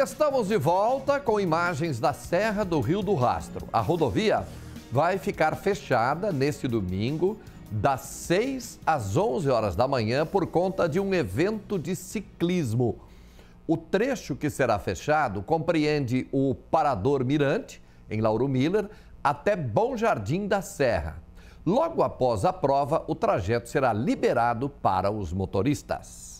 Estamos de volta com imagens da Serra do Rio do Rastro. A rodovia vai ficar fechada neste domingo, das 6 às 11 horas da manhã, por conta de um evento de ciclismo. O trecho que será fechado compreende o Parador Mirante, em Lauro Miller, até Bom Jardim da Serra. Logo após a prova, o trajeto será liberado para os motoristas.